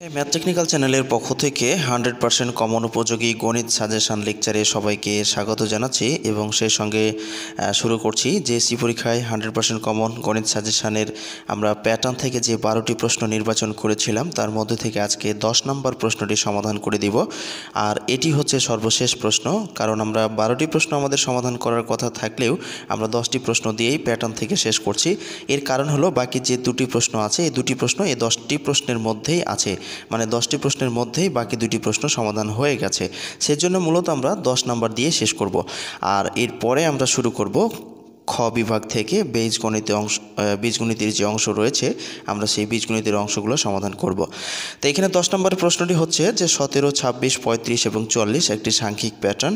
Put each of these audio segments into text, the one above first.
Math technical চ্যানেলের পক্ষ থেকে হান্ড্রেড পার্সেন্ট কমন উপযোগী গণিত সাজেশান লেকচারে সবাইকে স্বাগত জানাচ্ছি এবং সেই সঙ্গে শুরু করছি জেএসসি পরীক্ষায় হান্ড্রেড পার্সেন্ট কমন গণিত সাজেশানের আমরা প্যাটার্ন থেকে যে বারোটি প্রশ্ন নির্বাচন করেছিলাম তার মধ্যে থেকে আজকে দশ নম্বর প্রশ্নটি সমাধান করে দিব। আর এটি হচ্ছে সর্বশেষ প্রশ্ন, কারণ আমরা বারোটি প্রশ্ন আমাদের সমাধান করার কথা থাকলেও আমরা দশটি প্রশ্ন দিয়েই প্যাটার্ন থেকে শেষ করছি। এর কারণ হলো বাকি যে দুটি প্রশ্ন আছে, এই দুটি প্রশ্ন এই দশটি প্রশ্নের মধ্যেই আছে। মানে দশটি প্রশ্নের মধ্যেই বাকি দুটি প্রশ্ন সমাধান হয়ে গেছে। সেজন্য মূলত আমরা দশ নাম্বার দিয়ে শেষ করব। আর এরপরে আমরা শুরু করব খ বিভাগ থেকে বীজগণিতের অংশ বীজগণিতের যে অংশ রয়েছে, আমরা সেই বীজগণিতের অংশগুলো সমাধান করব। তো এখানে দশ নম্বরের প্রশ্নটি হচ্ছে যে সতেরো, ছাব্বিশ, পঁয়ত্রিশ এবং চল্লিশ একটি সাংখ্যিক প্যাটার্ন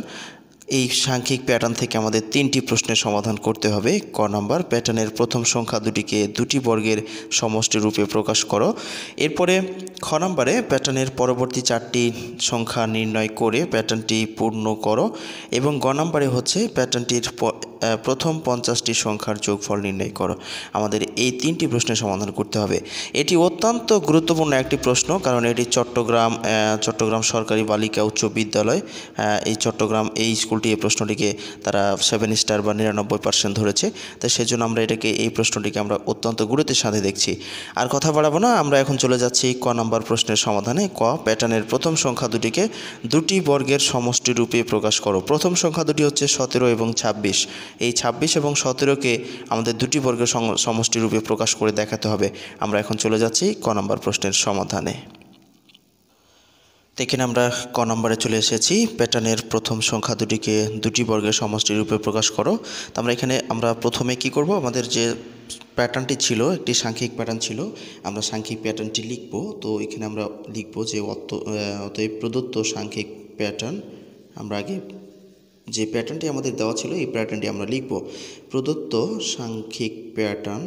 এই সাংখ্যিক প্যাটার্ন থেকে আমাদের তিনটি প্রশ্নের সমাধান করতে হবে। ক নাম্বার প্যাটার্নের প্রথম সংখ্যা দুটিকে দুটি বর্গের সমষ্টি রূপে প্রকাশ করো। এরপরে খ নাম্বারে প্যাটার্নের পরবর্তী চারটি সংখ্যা নির্ণয় করে প্যাটার্নটি পূর্ণ করো। এবং গ নাম্বারে হচ্ছে প্যাটার্নটির প্রথম পঞ্চাশটি সংখ্যার যোগফল নির্ণয় করো। আমাদের এই তিনটি প্রশ্নের সমাধান করতে হবে। এটি অত্যন্ত গুরুত্বপূর্ণ একটি প্রশ্ন, কারণ এটি চট্টগ্রাম চট্টগ্রাম সরকারি বালিকা উচ্চ বিদ্যালয়। এই চট্টগ্রাম এই স্কুলটি এই প্রশ্নটিকে তারা সেভেন স্টার বা নিরানব্বই পার্সেন্ট ধরেছে। তো সেজন্য আমরা এটাকে, এই প্রশ্নটিকে আমরা অত্যন্ত গুরুত্বের সাথে দেখছি। আর কথা বাড়াবো না, আমরা এখন চলে যাচ্ছি ক নম্বর প্রশ্নের সমাধানে। ক প্যাটার্নের প্রথম সংখ্যা দুটিকে দুটি বর্গের সমষ্টি রূপে প্রকাশ করো। প্রথম সংখ্যা দুটি হচ্ছে সতেরো এবং ছাব্বিশ। এই ছাব্বিশ এবং সতেরোকে আমাদের দুটি বর্গের সং- সমষ্টি রূপে প্রকাশ করে দেখাতে হবে। আমরা এখন চলে যাচ্ছি ক নম্বর প্রশ্নের সমাধানে। তো এখানে আমরা ক নম্বরে চলে এসেছি। প্যাটার্নের প্রথম সংখ্যা দুটিকে দুটি বর্গের সমষ্টি রূপে প্রকাশ করো। তো আমরা এখানে, আমরা প্রথমে কি করব? আমাদের যে প্যাটার্নটি ছিল, একটি সাংখ্যিক প্যাটার্ন ছিল, আমরা সাংখ্যিক প্যাটার্নটি লিখব। তো এখানে আমরা লিখব যে অত অতএব প্রদত্ত সাংখ্যিক প্যাটার্ন, আমরা আগে যে প্যাটার্নটি আমাদের দেওয়া ছিল, এই প্যাটার্নটি আমরা লিখব। প্রদত্ত সাংখ্যিক প্যাটার্ন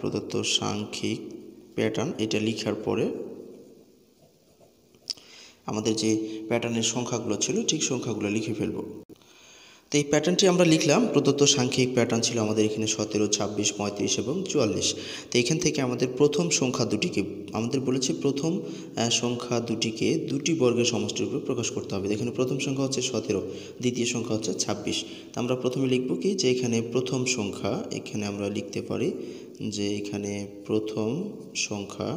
প্রদত্ত সাংখ্যিক প্যাটার্ন এটা লেখার পরে আমাদের যে প্যাটার্নের সংখ্যাগুলো ছিল, ঠিক সংখ্যাগুলো লিখে ফেলব। তো এই প্যাটার্নটি আমরা লিখলাম। প্রদত্ত সাংখ্যিক প্যাটার্ন ছিল আমাদের এখানে সতেরো, ছাব্বিশ, পঁয়ত্রিশ এবং চুয়াল্লিশ। তো এখান থেকে আমাদের প্রথম সংখ্যা দুটিকে, আমাদের বলেছে প্রথম সংখ্যা দুটিকে দুটি বর্গের সমষ্টির উপরে প্রকাশ করতে হবে। এখানে প্রথম সংখ্যা হচ্ছে সতেরো, দ্বিতীয় সংখ্যা হচ্ছে ছাব্বিশ। তো আমরা প্রথমে লিখব কি যে এখানে প্রথম সংখ্যা, এখানে আমরা লিখতে পারি যে এখানে প্রথম সংখ্যা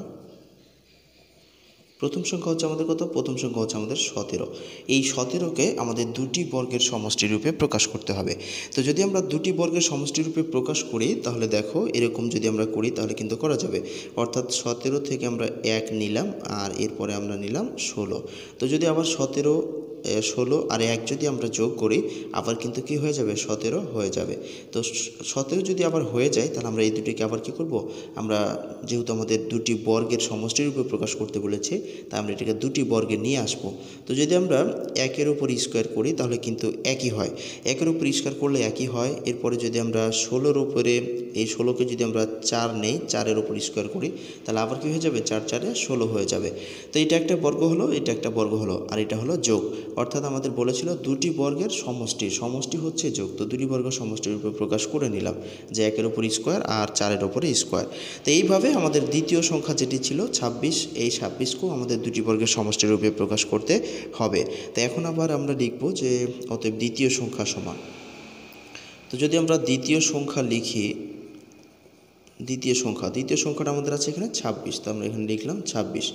প্রথম সংখ্যা হচ্ছে আমাদের কত? প্রথম সংখ্যা হচ্ছে আমাদের সতেরো। এই সতেরোকে আমাদের দুটি বর্গের সমষ্টিরূপে প্রকাশ করতে হবে। তো যদি আমরা দুটি বর্গের সমষ্টি রূপে প্রকাশ করি, তাহলে দেখো এরকম যদি আমরা করি, তাহলে কিন্তু করা যাবে। অর্থাৎ সতেরো থেকে আমরা এক নিলাম, আর এরপরে আমরা নিলাম ষোলো। তো যদি আবার সতেরো ষোলো আর এক যদি আমরা যোগ করি, আবার কিন্তু কি হয়ে যাবে? সতেরো হয়ে যাবে। তো সতেরো যদি আবার হয়ে যায়, তাহলে আমরা এই দুটিকে আবার কি করব? আমরা যেহেতু আমাদের দুটি বর্গের সমষ্টির রূপে প্রকাশ করতে বলেছে, তাই আমরা এটাকে দুটি বর্গে নিয়ে আসব। তো যদি আমরা একের উপর স্কোয়ার করি, তাহলে কিন্তু একই হয়। একের উপর স্কোয়ার করলে একই হয়। এরপরে যদি আমরা ষোলোর উপরে, এই ষোলোকে যদি আমরা চার নেই, চারের উপর স্কোয়ার করি, তাহলে আবার কি হয়ে যাবে? চার চারে ষোলো হয়ে যাবে। তো এটা একটা বর্গ হলো, এটা একটা বর্গ হলো, আর এটা হলো যোগ। অর্থাৎ আমাদের বলেছিল দুটি বর্গের সমষ্টি সমষ্টি হচ্ছে যোগ। তো দুটি বর্গ সমষ্টির উপর প্রকাশ করে নিলাম যে একের ওপর স্কোয়ার আর চারের উপরে স্কোয়ার। তো এইভাবে আমাদের দ্বিতীয় সংখ্যা যেটি ছিল ছাব্বিশ, এই ছাব্বিশকেও আমাদের দুটি বর্গের সমষ্টির রূপে প্রকাশ করতে হবে। তো এখন আবার আমরা লিখব যে অতএব দ্বিতীয় সংখ্যা সমান। তো যদি আমরা দ্বিতীয় সংখ্যা লিখি দ্বিতীয় সংখ্যা। দ্বিতীয় সংখ্যাটা আমাদের আছে এখানে ছাব্বিশ। তো আমরা এখানে লিখলাম ছাব্বিশ।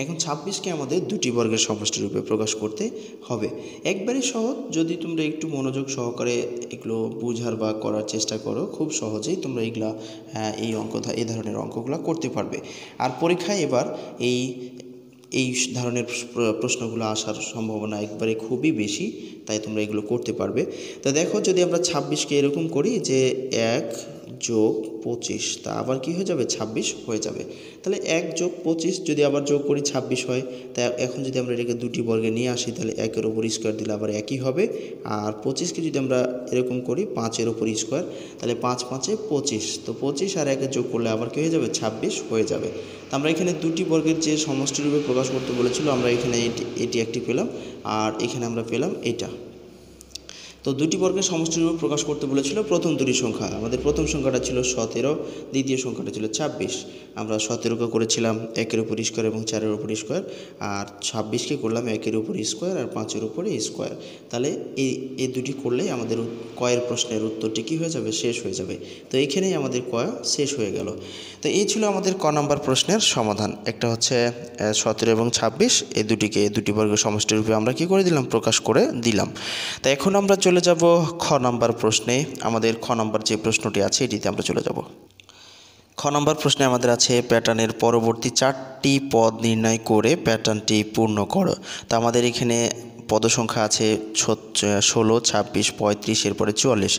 এখন ছাব্বিশকে আমাদের দুটি বর্গের সমষ্টি রূপে প্রকাশ করতে হবে। একবারই সহজ, যদি তোমরা একটু মনোযোগ সহকারে এগুলো বুঝার বা করার চেষ্টা করো, খুব সহজেই তোমরা এগুলা এই অঙ্ক এই ধরনের অঙ্কগুলো করতে পারবে। আর পরীক্ষায় এবার এই এই ধরনের প্রশ্নগুলো আসার সম্ভাবনা একবারে খুবই বেশি, তাই তোমরা এগুলো করতে পারবে। তো দেখো, যদি আমরা ছাব্বিশকে এরকম করি যে এক যোগ পঁচিশ, তা আবার কি হয়ে যাবে? ছাব্বিশ হয়ে যাবে। তাহলে এক যোগ পঁচিশ যদি আবার যোগ করি ছাব্বিশ হয়, তা এখন যদি আমরা এটাকে দুটি বর্গে নিয়ে আসি, তাহলে একের ওপর স্কোয়ার দিলে আবার একই হবে। আর পঁচিশকে যদি আমরা এরকম করি, পাঁচের ওপর স্কোয়ার তাহলে পাঁচ পাঁচে পঁচিশ। তো পঁচিশ আর একে যোগ করলে আবার কি হয়ে যাবে? ছাব্বিশ হয়ে যাবে। তো আমরা এখানে দুটি বর্গের যে সমষ্টিরূপে প্রকাশ করতে বলেছিল, আমরা এখানে এটি এটি একটি পেলাম। আর এখানে আমরা পেলাম এটা। তো দুটি বর্গের সমষ্টিরূপে প্রকাশ করতে বলেছিল প্রথম দুটি সংখ্যা। আমাদের প্রথম সংখ্যাটা ছিল সতেরো, দ্বিতীয় সংখ্যাটা ছিল ছাব্বিশ। আমরা সতেরোকে করেছিলাম একের উপর স্কোয়ার এবং চারের উপর স্কোয়ার, আর ছাব্বিশকে করলাম একের উপর স্কোয়ার আর পাঁচের উপরে স্কোয়ার। তাহলে এই এই দুটি করলেই আমাদের কয়ের প্রশ্নের উত্তরটি কী হয়ে যাবে? শেষ হয়ে যাবে। তো এইখানেই আমাদের কয় শেষ হয়ে গেল। তো এই ছিল আমাদের ক নম্বর প্রশ্নের সমাধান। একটা হচ্ছে সতেরো এবং ছাব্বিশ, এই দুটিকে, দুটি বর্গের সমষ্টিরূপে আমরা কি করে দিলাম? প্রকাশ করে দিলাম। তো এখন আমরা চলে যাব খ নম্বর প্রশ্নে। আমাদের খ নম্বর যে প্রশ্নটি আছে, এটিতে আমরা চলে যাব। খ নম্বর প্রশ্নে আমাদের আছে, প্যাটার্নের পরবর্তী চারটি পদ নির্ণয় করে প্যাটার্নটি পূর্ণ করো। তো আমাদের এখানে পদ সংখ্যা আছে ষোলো, ছাব্বিশ, পঁয়ত্রিশ, এরপরে চুয়াল্লিশ।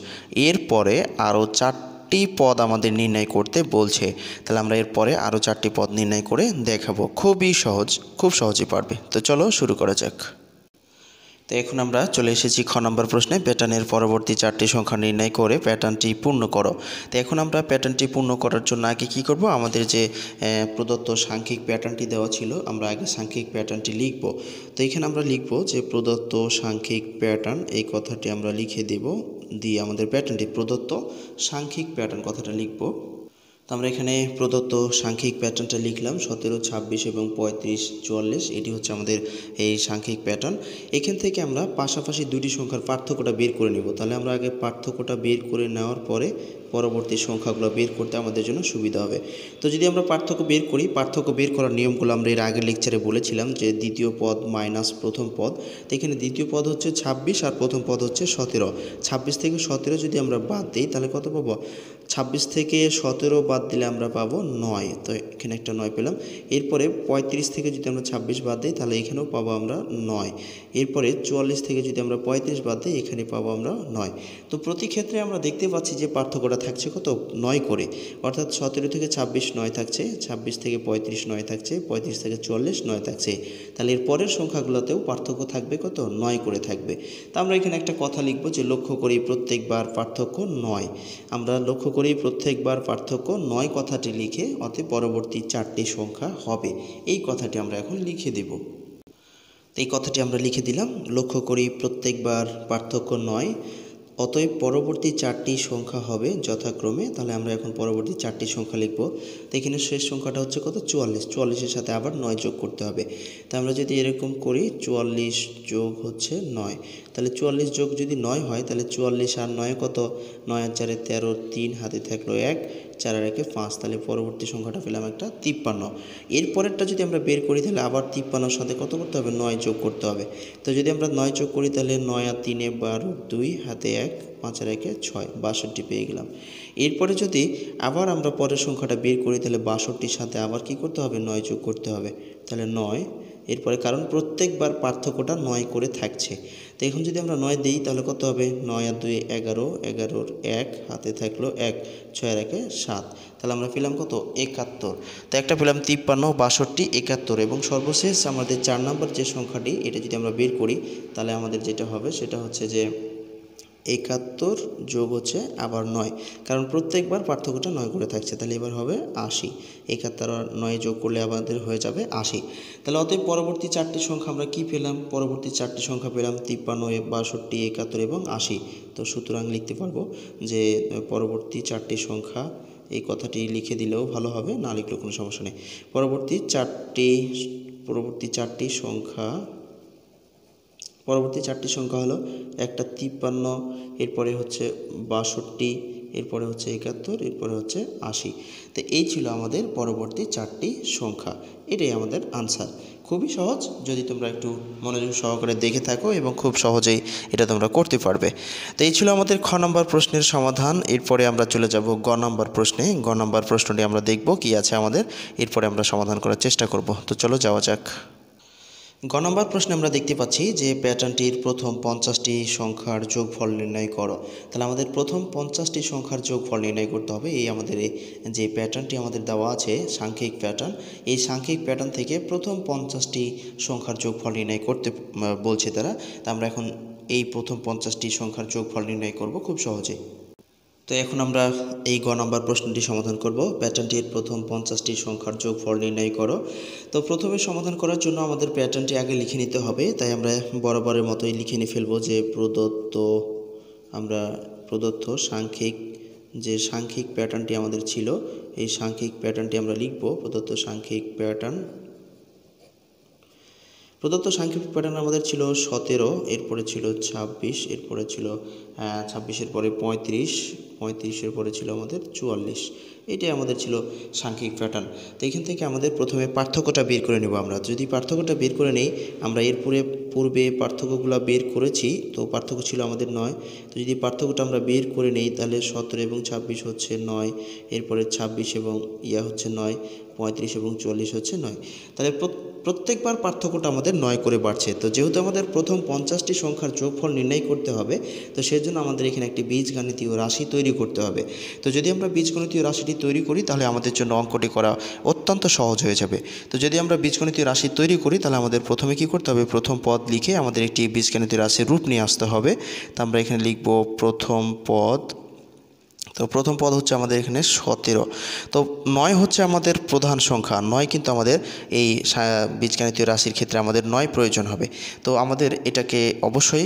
এরপরে আরও চারটি পদ আমাদের নির্ণয় করতে বলছে। তাহলে আমরা এরপরে আরও চারটি পদ নির্ণয় করে দেখাবো। খুবই সহজ, খুব সহজেই পারবে। তো চলো শুরু করা যাক। তো এখন আমরা চলে এসেছি খ নম্বর প্রশ্নে। প্যাটার্নের পরবর্তী চারটি সংখ্যা নির্ণয় করে প্যাটার্নটি পূর্ণ করো। তো এখন আমরা প্যাটার্নটি পূর্ণ করার জন্য আগে কি করব? আমাদের যে প্রদত্ত সাংখ্যিক প্যাটার্নটি দেওয়া ছিল, আমরা আগে সাংখ্যিক প্যাটার্নটি লিখব। তো এখানে আমরা লিখব যে, প্রদত্ত সাংখ্যিক প্যাটার্ন, এই কথাটি আমরা লিখে দেব। দিয়ে আমাদের প্যাটার্নটি প্রদত্ত সাংখ্যিক প্যাটার্ন কথাটা লিখব। তো আমরা এখানে প্রদত্ত সাংখ্যিক প্যাটার্নটা লিখলাম, সতেরো, ছাব্বিশ এবং পঁয়ত্রিশ, চুয়াল্লিশ। এটি হচ্ছে আমাদের এই সাংখ্যিক প্যাটার্ন এখান থেকে আমরা পাশাপাশি দুটি সংখ্যার পার্থক্যটা বের করে নেব। তাহলে আমরা আগে পার্থক্যটা বের করে নেওয়ার পরে পরবর্তী সংখ্যাগুলো বের করতে আমাদের জন্য সুবিধা হবে। তো যদি আমরা পার্থক্য বের করি, পার্থক্য বের করার নিয়মগুলো আমরা এর আগের লেকচারে বলেছিলাম যে দ্বিতীয় পদ মাইনাস প্রথম পদ। তো এখানে দ্বিতীয় পদ হচ্ছে ছাব্বিশ আর প্রথম পদ হচ্ছে সতেরো। ছাব্বিশ থেকে সতেরো যদি আমরা বাদ দিই, তাহলে কত পাবো? ছাব্বিশ থেকে সতেরো বাদ দিলে আমরা পাবো নয়। তো এখানে একটা নয় পেলাম। এরপরে পঁয়ত্রিশ থেকে যদি আমরা ছাব্বিশ বাদ দিই, তাহলে এখানেও পাবো আমরা নয়। এরপরে চুয়াল্লিশ থেকে যদি আমরা পঁয়ত্রিশ বাদ দিই, এখানে পাবো আমরা নয়। তো প্রতি ক্ষেত্রে আমরা দেখতে পাচ্ছি যে পার্থক্যটা থাকছে কত? নয় করে। অর্থাৎ সতেরো থেকে ছাব্বিশ নয় থাকছে, ছাব্বিশ থেকে পঁয়ত্রিশ নয় থাকছে, পঁয়ত্রিশ থেকে চুয়াল্লিশ নয় থাকছে। তাহলে এর পরের সংখ্যাগুলোতেও পার্থক্য থাকবে কত? নয় করে থাকবে। তা আমরা এখানে একটা কথা লিখব যে লক্ষ্য করি প্রত্যেকবার পার্থক্য নয়। আমরা লক্ষ্য করি প্রত্যেকবার পার্থক্য নয় কথাটি লিখে অতএব পরবর্তী চারটি সংখ্যা হবে। এই কথাটি আমরা এখন লিখে দেব। এই কথাটি আমরা লিখে দিলাম, লক্ষ্য করি প্রত্যেকবার পার্থক্য নয় অতএব পরবর্তী চারটি সংখ্যা হবে যথাক্রমে। তাহলে আমরা এখন পরবর্তী চারটি সংখ্যা লিখব। তো এখানে শেষ সংখ্যাটা হচ্ছে কত? চুয়াল্লিশ। চুয়াল্লিশের সাথে আবার নয় যোগ করতে হবে। তা আমরা যদি এরকম করি, চুয়াল্লিশ যোগ হচ্ছে নয়। তাহলে চুয়াল্লিশ যোগ যদি নয় হয়, তাহলে চুয়াল্লিশ আর নয় কত? নয় চারে তেরো, তিন, হাতে থাকল এক। চার একে পাঁচ, তাহলে পরবর্তী সংখ্যাটা পেলাম একটা তিপ্পান্ন। এরপরেরটা যদি আমরা বের করি, তাহলে আবার তিপ্পান্নর সাথে কত করতে হবে? নয় যোগ করতে হবে। তো যদি আমরা নয় যোগ করি, তাহলে নয় আর তিনে বারো দুই, হাতে এক, পাঁচ আর একে ছয়, বাষট্টি পেয়ে গেলাম। এরপরে যদি আবার আমরা পরের সংখ্যাটা বের করি, তাহলে বাষট্টির সাথে আবার কি করতে হবে? নয় যোগ করতে হবে। তাহলে নয়। এরপরে কারণ প্রত্যেকবার পার্থক্যটা নয় করে থাকছে। তো এখন যদি আমরা নয় দিই, তাহলে কত হবে? নয় আর দুই এগারো, এগারোর এক, হাতে থাকল এক, ছয় একে সাত। তাহলে আমরা পেলাম কত? একাত্তর। তো একটা পেলাম তিপ্পান্ন, বাষট্টি, একাত্তর এবং সর্বশেষ আমাদের চার নম্বর যে সংখ্যাটি, এটা যদি আমরা বের করি, তাহলে আমাদের যেটা হবে, সেটা হচ্ছে যে একাত্তর যোগ হচ্ছে আবার নয়। কারণ প্রত্যেকবার পার্থক্যটা নয় করে থাকছে। তাহলে এবার হবে আশি। একাত্তর আর নয় যোগ করলে আমাদের হয়ে যাবে আশি। তাহলে অতএব পরবর্তী চারটি সংখ্যা আমরা কি পেলাম? পরবর্তী চারটি সংখ্যা পেলাম তিপ্পান্ন বাষট্টি, একাত্তর এবং আশি। তো সুতরাং লিখতে পারব যে পরবর্তী চারটি সংখ্যা এই কথাটি লিখে দিলেও ভালো হবে, না লিখলেও কোনো সমস্যা নেই। পরবর্তী চারটি পরবর্তী চারটি সংখ্যা পরবর্তী চারটি সংখ্যা হলো একটা তিপ্পান্ন, এরপরে হচ্ছে বাষট্টি, এরপরে হচ্ছে একাত্তর, এরপরে হচ্ছে আশি। তো এই ছিল আমাদের পরবর্তী চারটি সংখ্যা। এটাই আমাদের আনসার খুবই সহজ, যদি তোমরা একটু মনোযোগ সহকারে দেখে থাকো এবং খুব সহজেই এটা তোমরা করতে পারবে। তো এই ছিল আমাদের খ নম্বর প্রশ্নের সমাধান। এরপরে আমরা চলে যাব গ নম্বর প্রশ্নে। গ নম্বর প্রশ্নটি আমরা দেখব কি আছে আমাদের। এরপরে আমরা সমাধান করার চেষ্টা করব। তো চলো যাওয়া যাক। গ নম্বর প্রশ্নে আমরা দেখতে পাচ্ছি যে প্যাটার্নটির প্রথম পঞ্চাশটি সংখ্যার যোগফল নির্ণয় করো। তাহলে আমাদের প্রথম পঞ্চাশটি সংখ্যার যোগফল নির্ণয় করতে হবে। এই আমাদের যে প্যাটার্নটি আমাদের দেওয়া আছে, সাংখ্যিক প্যাটার্ন, এই সাংখ্যিক প্যাটার্ন থেকে প্রথম পঞ্চাশটি সংখ্যার যোগফল নির্ণয় করতে বলছে তারা। তা আমরা এখন এই প্রথম পঞ্চাশটি সংখ্যার যোগফল নির্ণয় করব খুব সহজে তো এখন আমরা এই গ নম্বর প্রশ্নটি সমাধান করব। প্যাটার্নটির প্রথম পঞ্চাশটি সংখ্যার যোগফল নির্ণয় করো। তো প্রথমে সমাধান করার জন্য আমাদের প্যাটার্নটি আগে লিখে নিতে হবে। তাই আমরা বরাবরের মতোই লিখে নিয়ে ফেলব যে প্রদত্ত, আমরা প্রদত্ত সাংখ্যিক, যে সাংখ্যিক প্যাটার্নটি আমাদের ছিল, এই সাংখ্যিক প্যাটার্নটি আমরা লিখব। প্রদত্ত সাংখ্যিক প্যাটার্ন প্রদত্ত সাংখ্যিক প্যাটার্ন আমাদের ছিল সতেরো, এরপরে ছিল ছাব্বিশ, এরপরে ছিল ছাব্বিশের পরে পঁয়ত্রিশ পঁয়ত্রিশের পরে ছিল আমাদের চুয়াল্লিশ। এটাই আমাদের ছিল সাংখ্যিক প্যাটার্ন তো এখান থেকে আমাদের প্রথমে পার্থক্যটা বের করে নেব আমরা। যদি পার্থক্যটা বের করে নিই, আমরা এরপরে পূর্বে পার্থক্যগুলো বের করেছি, তো পার্থক্য ছিল আমাদের নয়। তো যদি পার্থক্যটা আমরা বের করে নিই, তাহলে সতেরো এবং ছাব্বিশ হচ্ছে নয়, এরপরে ছাব্বিশ এবং ইয়া হচ্ছে নয়, পঁয়ত্রিশ এবং চুয়াল্লিশ হচ্ছে নয়। তাহলে প্রত্যেকবার পার্থক্যটা আমাদের নয় করে বাড়ছে। তো যেহেতু আমাদের প্রথম পঞ্চাশটি সংখ্যার যোগফল নির্ণয় করতে হবে, তো সেজন্য আমাদের এখানে একটি বীজগণিতীয় রাশি তৈরি করতে হবে। তো যদি আমরা বীজগণিতীয় রাশিটি তৈরি করি, তাহলে আমাদের জন্য অঙ্কটি করা অত্যন্ত সহজ হয়ে যাবে। তো যদি আমরা বীজগণিতীয় রাশি তৈরি করি, তাহলে আমাদের প্রথমে কি করতে হবে? প্রথম পদ লিখে আমাদের একটি বীজগণিতীয় রাশির রূপ নিয়ে আসতে হবে। তো আমরা এখানে লিখব প্রথম পদ তো প্রথম পদ হচ্ছে আমাদের এখানে সতেরো। তো নয় হচ্ছে আমাদের প্রধান সংখ্যা, নয় কিন্তু আমাদের এই বীজগাণিতীয় রাশির ক্ষেত্রে আমাদের নয় প্রয়োজন হবে। তো আমাদের এটাকে অবশ্যই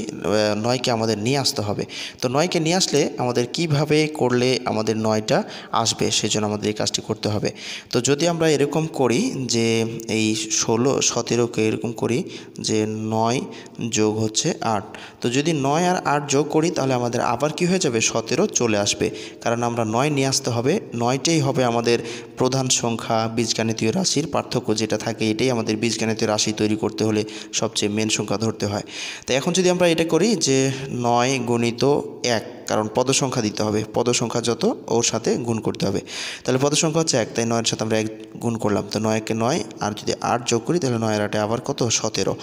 নয়কে আমাদের নিয়ে আসতে হবে। তো নয়কে নিয়ে আসলে আমাদের কীভাবে করলে আমাদের নয়টা আসবে সেজন্য আমাদের এই কাজটি করতে হবে। তো যদি আমরা এরকম করি যে এই ষোলো, সতেরোকে এরকম করি যে নয় যোগ হচ্ছে আট। তো যদি নয় আর আট যোগ করি তাহলে আমাদের আবার কি হয়ে যাবে? সতেরো চলে আসবে। কারণ আমরা নয় নিয়ে আসতে হবে, নয়টাই হবে আমাদের প্রধান সংখ্যা বীজগাণিতীয় রাশির পার্থক্য যেটা থাকে, এটাই আমাদের বীজগাণিতীয় রাশি তৈরি করতে হলে সবচেয়ে মেন সংখ্যা ধরতে হয়। তো এখন যদি আমরা এটা করি যে নয় গণিত এক, কারণ পদসংখ্যা দিতে হবে, পদসংখ্যা যত ওর সাথে গুণ করতে হবে। তাহলে পদসংখ্যা হচ্ছে এক, তাই নয়ের সাথে আমরা এক গুণ করলাম। তো নয়কে নয়, আর যদি আট যোগ করি, তাহলে নয়ের আটে আবার কত? সতেরো।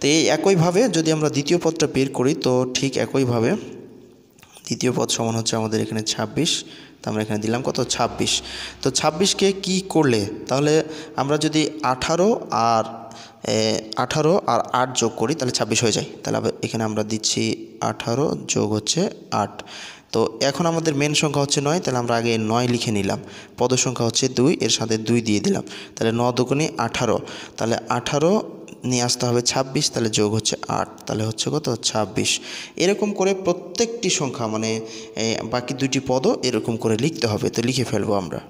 তো এই একইভাবে যদি আমরা দ্বিতীয় পদটা বের করি, তো ঠিক একইভাবে দ্বিতীয় পদ সমান হচ্ছে আমাদের এখানে ছাব্বিশ, তো আমরা এখানে দিলাম কত? ছাব্বিশ। তো ছাব্বিশকে কি করলে? তাহলে আমরা যদি আঠারো আর আঠারো আর আট যোগ করি, তাহলে ছাব্বিশ হয়ে যায়। তাহলে এখানে আমরা দিচ্ছি আঠারো যোগ হচ্ছে আট। তো এখন আমাদের মেন সংখ্যা হচ্ছে নয়, তাহলে আমরা আগে নয় লিখে নিলাম। পদ সংখ্যা হচ্ছে দুই, এর সাথে দুই দিয়ে দিলাম। তাহলে ন দুগুণে আঠারো। তাহলে আঠারো নিয়ে আসতে হবে ছাব্বিশ, তাহলে যোগ হচ্ছে আট, তাহলে হচ্ছে কত? ছাব্বিশ। এরকম করে প্রত্যেকটি সংখ্যা মানে বাকি দুটি পদও এরকম করে লিখতে হবে। তো লিখে ফেলব আমরা।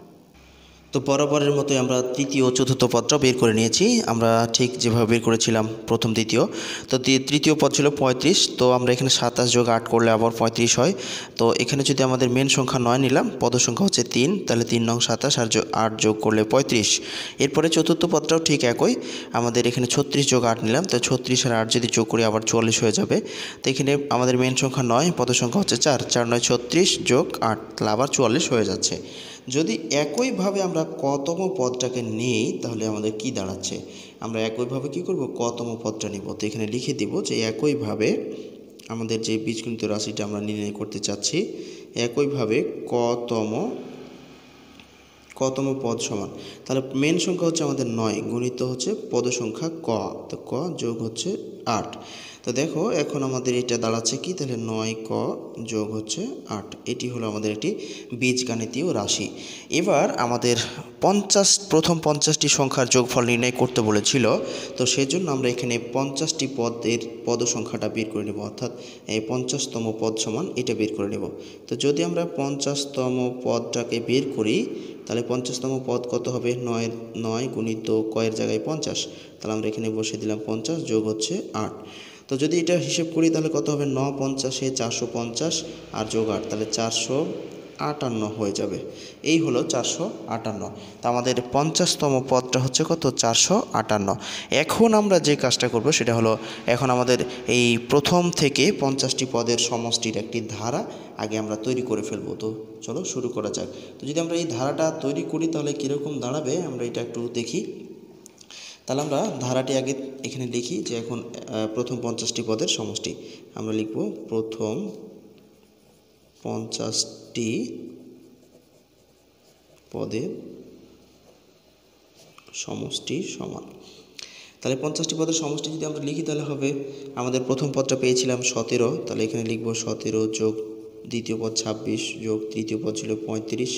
তো বরাবরের মতোই আমরা তৃতীয় চতুর্থ পদটা বের করে নিয়েছি। আমরা ঠিক যেভাবে বের করেছিলাম প্রথম, দ্বিতীয়। তো তৃতীয় পদ ছিল পঁয়ত্রিশ, তো আমরা এখানে সাতাশ যোগ আট করলে আবার পঁয়ত্রিশ হয়। তো এখানে যদি আমাদের মেন সংখ্যা নয় নিলাম, পদ সংখ্যা হচ্ছে তিন, তাহলে তিন নং সাতাশ আর আট যোগ করলে পঁয়ত্রিশ। এরপরে চতুর্থ পদটাও ঠিক একই, আমাদের এখানে ছত্রিশ যোগ আট নিলাম, তো ছত্রিশ আর আট যদি যোগ করি আবার চুয়াল্লিশ হয়ে যাবে। তো এখানে আমাদের মেন সংখ্যা নয়, পদ সংখ্যা হচ্ছে চার চার নয় ছত্রিশ যোগ আট, তাহলে আবার চুয়াল্লিশ হয়ে যাচ্ছে। যদি একইভাবে আমরা কতম পদটাকে নিই, তাহলে আমাদের কি দাঁড়াচ্ছে? আমরা একইভাবে কি করব? কতম পদটা নিব? তো এখানে লিখে দিব যে একইভাবে আমাদের যে বীজগণিত রাশিটা আমরা নির্ণয় করতে চাচ্ছি, একইভাবে কতম কতম পদ সমান। তাহলে মেন সংখ্যা হচ্ছে আমাদের নয়, গণিত হচ্ছে পদ সংখ্যা ক। তো ক যোগ হচ্ছে আট। তো দেখো, এখন আমাদের এটা দাঁড়াচ্ছে কি? তাহলে নয় ক যোগ হচ্ছে আট। এটি হলো আমাদের একটি বীজগাণিতীয় রাশি। এবার আমাদের পঞ্চাশ, প্রথম পঞ্চাশটি সংখ্যার যোগফল নির্ণয় করতে বলেছিল, তো সেজন্য আমরা এখানে পঞ্চাশটি পদের পদ সংখ্যাটা বের করে নেব। অর্থাৎ এই পঞ্চাশতম পদ সমান এটা বের করে নেব। তো যদি আমরা পঞ্চাশতম পদটাকে বের করি, তাহলে পঞ্চাশতম পদ কত হবে? নয় নয় গুণিত কয়ের জায়গায় পঞ্চাশ। তাহলে আমরা এখানে বসে দিলাম পঞ্চাশ যোগ হচ্ছে আট। তো যদি এটা হিসেব করি তাহলে কত হবে? ন পঞ্চাশে চারশো পঞ্চাশ আর যোগ তাহলে চারশো আটান্ন হয়ে যাবে। এই হলো চারশো আটান্ন। তো আমাদের পঞ্চাশতম পদটা হচ্ছে কত? চারশো আটান্ন। এখন আমরা যে কাজটা করব সেটা হলো, এখন আমাদের এই প্রথম থেকে পঞ্চাশটি পদের সমষ্টির একটি ধারা আগে আমরা তৈরি করে ফেলব। তো চলো শুরু করা যাক। তো যদি আমরা এই ধারাটা তৈরি করি তাহলে কীরকম দাঁড়াবে? আমরা এটা একটু দেখি। তাহলে আমরা ধারাটি আগে এখানে লিখি যে এখন প্রথম পঞ্চাশটি পদের সমষ্টি। আমরা লিখব প্রথম পঞ্চাশটি পদের সমষ্টি সমান। তাহলে পঞ্চাশটি পদের সমষ্টি যদি আমরা লিখি তাহলে হবে, আমাদের প্রথম পদটা পেয়েছিলাম সতেরো, তাহলে এখানে লিখব সতেরো যোগ দ্বিতীয় পদ ছাব্বিশ যোগ তৃতীয় পদ ছিল পঁয়ত্রিশ,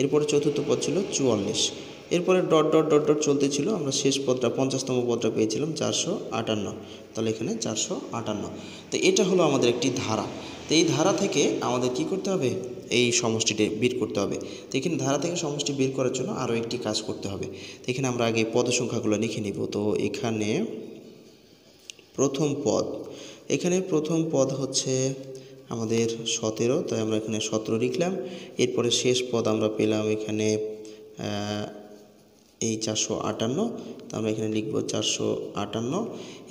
এরপরে চতুর্থ পদ ছিল চুয়াল্লিশ। এরপরে ডট ডট ডট ডট চলতে ছিল আমরা শেষ পদটা, পঞ্চাশতম পদটা পেয়েছিলাম, চারশো আটান্ন। তাহলে এখানে চারশো আটান্ন। তো এটা হলো আমাদের একটি ধারা। তো এই ধারা থেকে আমাদের কি করতে হবে? এই সমষ্টিটি বের করতে হবে। তো এখানে ধারা থেকে সমষ্টি বের করার জন্য আরও একটি কাজ করতে হবে। তো এখানে আমরা আগে পদ সংখ্যাগুলো লিখে নিব। তো এখানে প্রথম পদ। এখানে প্রথম পদ হচ্ছে আমাদের সতেরো। তাই আমরা এখানে সতেরো লিখলাম। এরপরে শেষ পদ আমরা পেলাম এখানে এই চারশো আটান্ন, তো আমরা এখানে লিখব চারশো আটান্ন।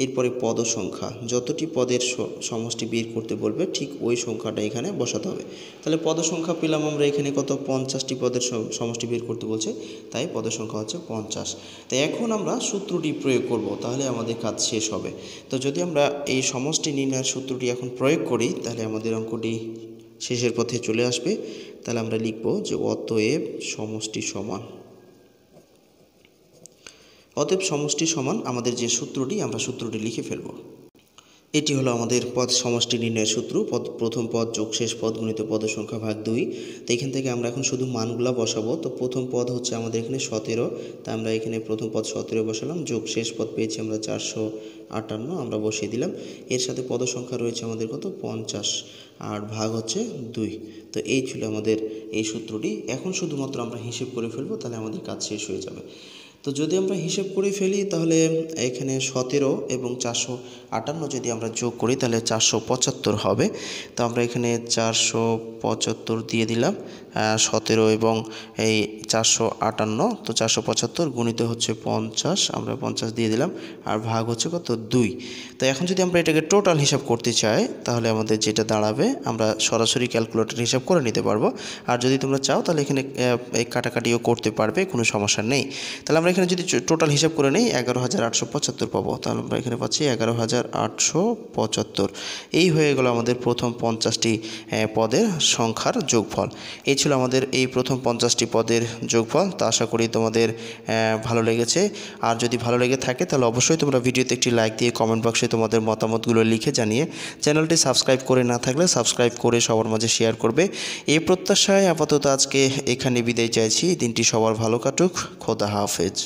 এরপরে পদ সংখ্যা, যতটি পদের সমষ্টি বের করতে বলবে, ঠিক ওই সংখ্যাটা এখানে বসাতে হবে। তাহলে পদ সংখ্যা পেলাম আমরা এখানে কত? পঞ্চাশটি পদের সমষ্টি বের করতে বলছে, তাই পদ সংখ্যা হচ্ছে পঞ্চাশ। তো এখন আমরা সূত্রটি প্রয়োগ করব, তাহলে আমাদের কাজ শেষ হবে। তো যদি আমরা এই সমষ্টি নির্ণয়ের সূত্রটি এখন প্রয়োগ করি, তাহলে আমাদের অঙ্কটি শেষের পথে চলে আসবে। তাহলে আমরা লিখব যে অতএব সমষ্টি সমান অতএব সমষ্টি সমান আমাদের যে সূত্রটি, আমরা সূত্রটি লিখে ফেলব। এটি হলো আমাদের পদ সমষ্টি নির্ণয়ের সূত্র, পদ প্রথম পদ যোগ শেষ পদ গুণিত পদের সংখ্যা ভাগ দুই। তো এখান থেকে আমরা এখন শুধু মানগুলা বসাবো। তো প্রথম পদ হচ্ছে আমাদের এখানে সতেরো। তা আমরা এখানে প্রথম পদ সতেরো বসালাম। যোগ শেষ পদ পেয়েছি আমরা চারশো আটান্ন, আমরা বসিয়ে দিলাম। এর সাথে পদ সংখ্যা রয়েছে আমাদের কত? পঞ্চাশ। আর ভাগ হচ্ছে দুই। তো এই ছিল আমাদের এই সূত্রটি। এখন শুধুমাত্র আমরা হিসেব করে ফেলব, তাহলে আমাদের কাজ শেষ হয়ে যাবে। তো যদি আমরা হিসেব করে ফেলি, তাহলে এখানে সতেরো এবং চারশো আটান্ন যদি আমরা যোগ করি, তাহলে চারশো পঁচাত্তর হবে। তো আমরা এখানে চারশো পঁচাত্তর দিয়ে দিলাম সতেরো এবং এই চারশো আটান্ন। তো চারশো পঁচাত্তর গুণিত হচ্ছে পঞ্চাশ, আমরা পঞ্চাশ দিয়ে দিলাম, আর ভাগ হচ্ছে কত? দুই। তো এখন যদি আমরা এটাকে টোটাল হিসাব করতে চাই, তাহলে আমাদের যেটা দাঁড়াবে, আমরা সরাসরি ক্যালকুলেটর হিসাব করে নিতে পারব। আর যদি তোমরা চাও, তাহলে এখানে এই কাটাকাটিও করতে পারবে, কোনো সমস্যা নেই। তাহলে আমরা এখানে যদি টোটাল হিসাব করে নিই, এগারো হাজার আটশো পঁচাত্তর পাবো। তাহলে আমরা এখানে পাচ্ছি এগারো হাজার আটশো পঁচাত্তর। এই হয়ে গেল আমাদের প্রথম পঞ্চাশটি পদের সংখ্যার যোগফল। এই ছিল আমাদের এই প্রথম পঞ্চাশটি পদের যোগফল। তা আশা করি তোমাদের ভালো লেগেছে। আর যদি ভালো লেগে থাকে, তাহলে অবশ্যই তোমরা ভিডিওতে একটি লাইক দিয়ে কমেন্ট বক্সে তোমাদের মতামতগুলো লিখে জানিয়ে চ্যানেলটি সাবস্ক্রাইব করে না থাকলে সাবস্ক্রাইব করে সবার মাঝে শেয়ার করবে। এই প্রত্যাশায় আপাতত আজকে এখানে বিদায় চাইছি। দিনটি সবার ভালো কাটুক। খোদা হাফেজ।